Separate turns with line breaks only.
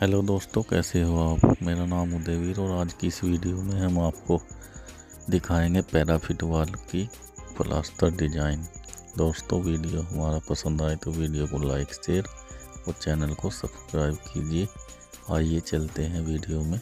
Hello दोस्तों, कैसे हो आप? मेरा नाम उदयवीर और आज की इस वीडियो में हम आपको दिखाएँगे पैराफिट वाल की प्लास्टर डिज़ाइन। दोस्तों, वीडियो हमारा पसंद आए तो वीडियो को लाइक, शेयर और चैनल को सब्सक्राइब कीजिए। आइए चलते हैं वीडियो में।